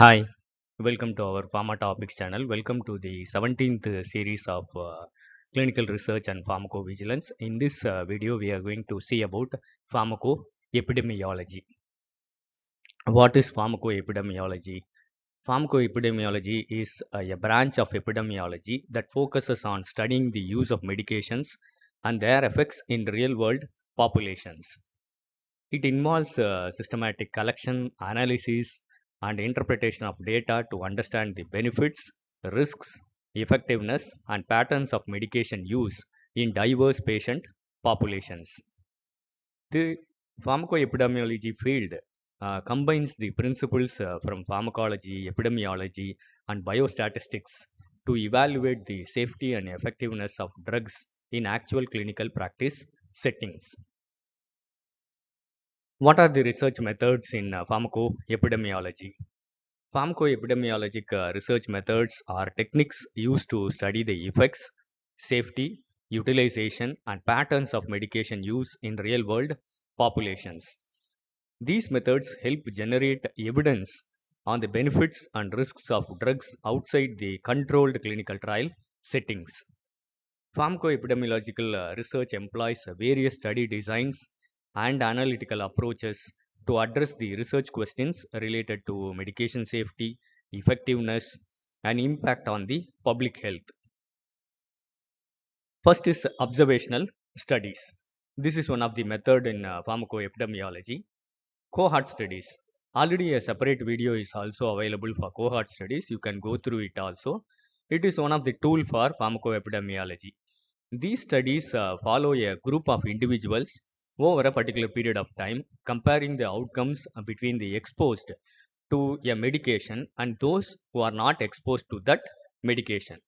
Hi, welcome to our Pharma Topics channel. Welcome to the 17th series of uh, clinical research and pharmacovigilance. In this uh, video, we are going to see about pharmacoepidemiology. What is pharmacoepidemiology? Pharmacoepidemiology is uh, a branch of epidemiology that focuses on studying the use of medications and their effects in real world populations. It involves uh, systematic collection, analysis, and interpretation of data to understand the benefits, risks, effectiveness, and patterns of medication use in diverse patient populations. The pharmacoepidemiology field uh, combines the principles uh, from pharmacology, epidemiology, and biostatistics to evaluate the safety and effectiveness of drugs in actual clinical practice settings. What are the research methods in uh, pharmacoepidemiology? Pharmacoepidemiologic uh, research methods are techniques used to study the effects, safety, utilization, and patterns of medication use in real world populations. These methods help generate evidence on the benefits and risks of drugs outside the controlled clinical trial settings. Pharmacoepidemiological uh, research employs various study designs and analytical approaches to address the research questions related to medication safety, effectiveness, and impact on the public health. First is observational studies. This is one of the method in uh, pharmacoepidemiology. Cohort studies. Already a separate video is also available for cohort studies. You can go through it also. It is one of the tool for pharmacoepidemiology. These studies uh, follow a group of individuals over a particular period of time, comparing the outcomes between the exposed to a medication and those who are not exposed to that medication.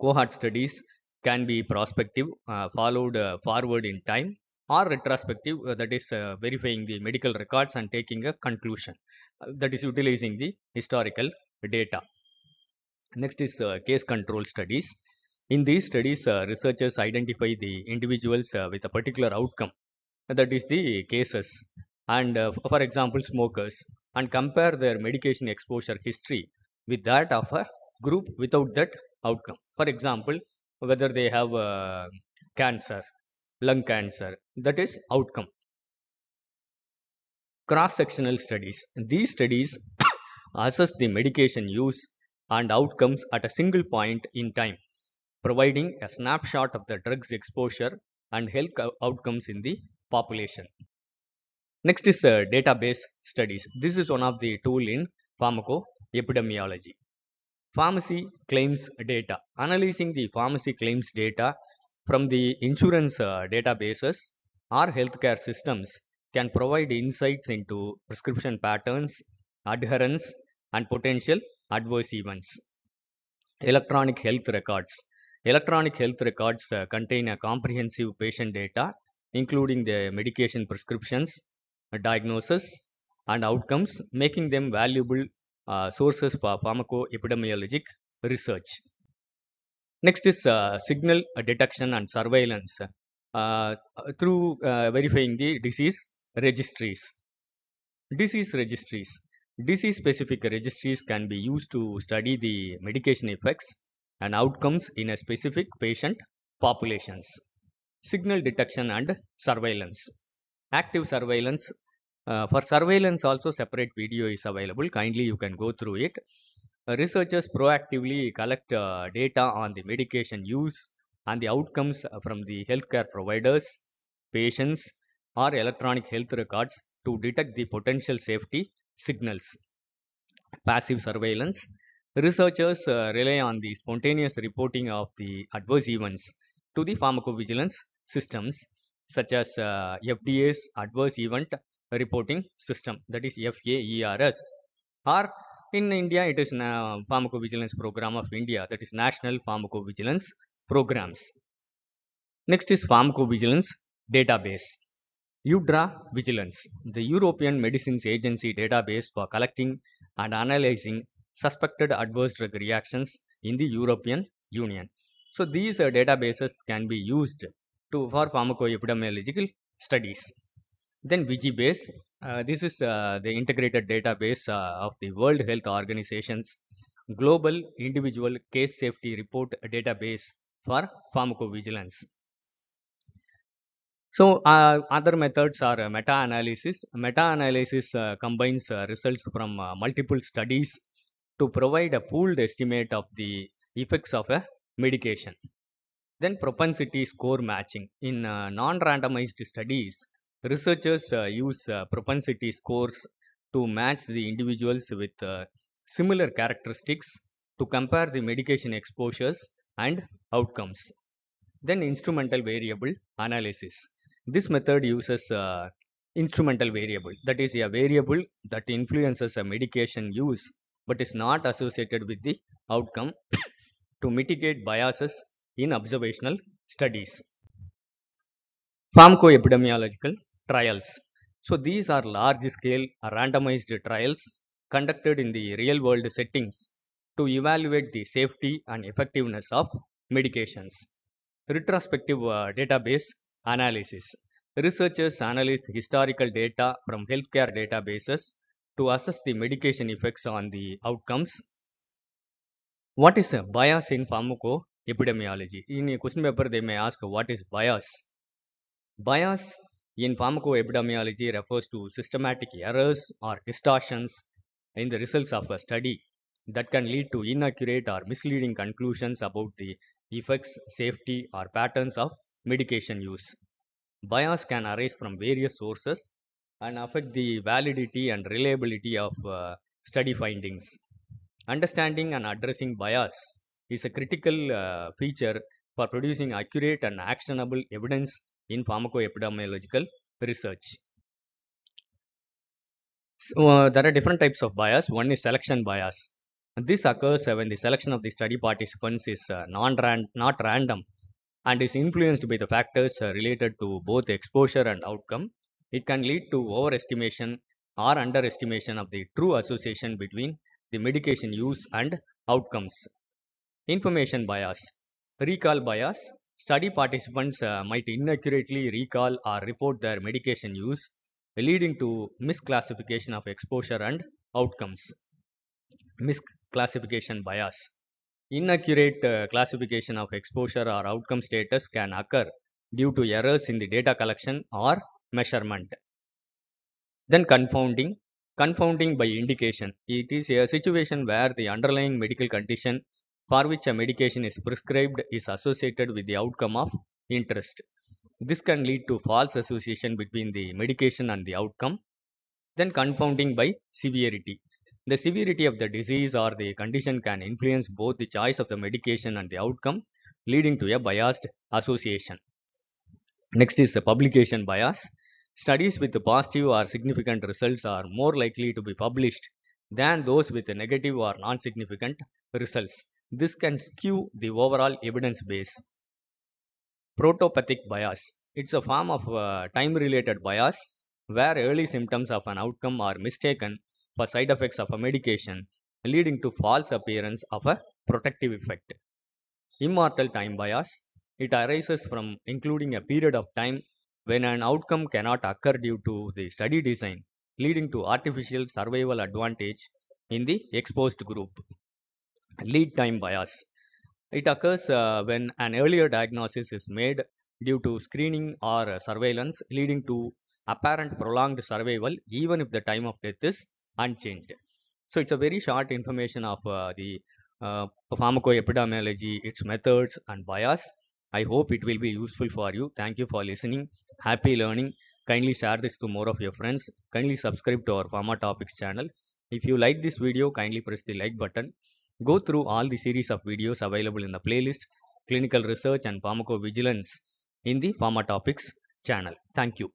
Cohort studies can be prospective, uh, followed uh, forward in time, or retrospective, uh, that is uh, verifying the medical records and taking a conclusion, uh, that is utilizing the historical data. Next is uh, case control studies. In these studies, researchers identify the individuals with a particular outcome, that is the cases, and uh, for example, smokers, and compare their medication exposure history with that of a group without that outcome. For example, whether they have uh, cancer, lung cancer, that is outcome. Cross-sectional studies. These studies assess the medication use and outcomes at a single point in time, providing a snapshot of the drug's exposure and health outcomes in the population. Next is uh, database studies. This is one of the tool in pharmacoepidemiology. Pharmacy claims data. Analyzing the pharmacy claims data from the insurance uh, databases or healthcare systems can provide insights into prescription patterns, adherence, and potential adverse events. Electronic health records. Electronic health records uh, contain a comprehensive patient data, including the medication prescriptions, diagnosis, and outcomes, making them valuable uh, sources for pharmacoepidemiologic research. Next is uh, signal detection and surveillance uh, through uh, verifying the disease registries. Disease registries. Disease specific registries can be used to study the medication effects and outcomes in a specific patient populations. Signal detection and surveillance. Active surveillance. Uh, for surveillance also separate video is available. Kindly you can go through it. Uh, researchers proactively collect uh, data on the medication use and the outcomes uh, from the healthcare providers, patients, or electronic health records to detect the potential safety signals. Passive surveillance. Researchers uh, rely on the spontaneous reporting of the adverse events to the pharmacovigilance systems such as uh, FDA's Adverse Event Reporting System, that is FAERS, or in India it is na Pharmacovigilance Program of India, that is National Pharmacovigilance Programs. Next is Pharmacovigilance Database. UDRA Vigilance, the European Medicines Agency database for collecting and analyzing suspected adverse drug reactions in the European Union. So these uh, databases can be used to for pharmacoepidemiological studies. Then Vigibase, Uh, this is uh, the integrated database uh, of the World Health Organization's Global Individual Case Safety Report database for pharmacovigilance. So uh, other methods are meta-analysis. Meta-analysis uh, combines uh, results from uh, multiple studies to provide a pooled estimate of the effects of a medication. Then propensity score matching. In uh, non-randomized studies, researchers uh, use uh, propensity scores to match the individuals with uh, similar characteristics to compare the medication exposures and outcomes. Then instrumental variable analysis. This method uses uh, instrumental variable, that is a variable that influences a medication use but is not associated with the outcome to mitigate biases in observational studies. Pharmacoepidemiological trials. So these are large scale randomized trials conducted in the real world settings to evaluate the safety and effectiveness of medications. Retrospective uh, database analysis. Researchers analyze historical data from healthcare databases to assess the medication effects on the outcomes. What is a bias in pharmacoepidemiology? In a question paper, they may ask what is bias. Bias in pharmacoepidemiology refers to systematic errors or distortions in the results of a study that can lead to inaccurate or misleading conclusions about the effects, safety, or patterns of medication use. Bias can arise from various sources and affect the validity and reliability of uh, study findings. Understanding and addressing bias is a critical uh, feature for producing accurate and actionable evidence in pharmacoepidemiological research. So, uh, there are different types of bias. One is selection bias. This occurs when the selection of the study participants is uh, non-ran not random and is influenced by the factors uh, related to both exposure and outcome. It can lead to overestimation or underestimation of the true association between the medication use and outcomes. Information bias. Recall bias. Study participants uh, might inaccurately recall or report their medication use, leading to misclassification of exposure and outcomes. Misclassification bias. Inaccurate uh, classification of exposure or outcome status can occur due to errors in the data collection or measurement. Then confounding. Confounding by indication. It is a situation where the underlying medical condition for which a medication is prescribed is associated with the outcome of interest. This can lead to false association between the medication and the outcome. Then confounding by severity. The severity of the disease or the condition can influence both the choice of the medication and the outcome, leading to a biased association. Next is the publication bias. Studies with positive or significant results are more likely to be published than those with negative or non-significant results. This can skew the overall evidence base. Protopathic bias. It's a form of uh, time-related bias where early symptoms of an outcome are mistaken for side effects of a medication, leading to false appearance of a protective effect. Immortal time bias. It arises from including a period of time when an outcome cannot occur due to the study design, leading to artificial survival advantage in the exposed group. Lead time bias. It occurs uh, when an earlier diagnosis is made due to screening or uh, surveillance, leading to apparent prolonged survival even if the time of death is unchanged. So it's a very short information of uh, the uh, pharmacoepidemiology, its methods and bias. I hope it will be useful for you. Thank you for listening. Happy learning. Kindly share this to more of your friends. Kindly subscribe to our Pharma Topics channel. If you like this video, kindly press the like button. Go through all the series of videos available in the playlist Clinical Research and Pharmacovigilance in the Pharma Topics channel. Thank you.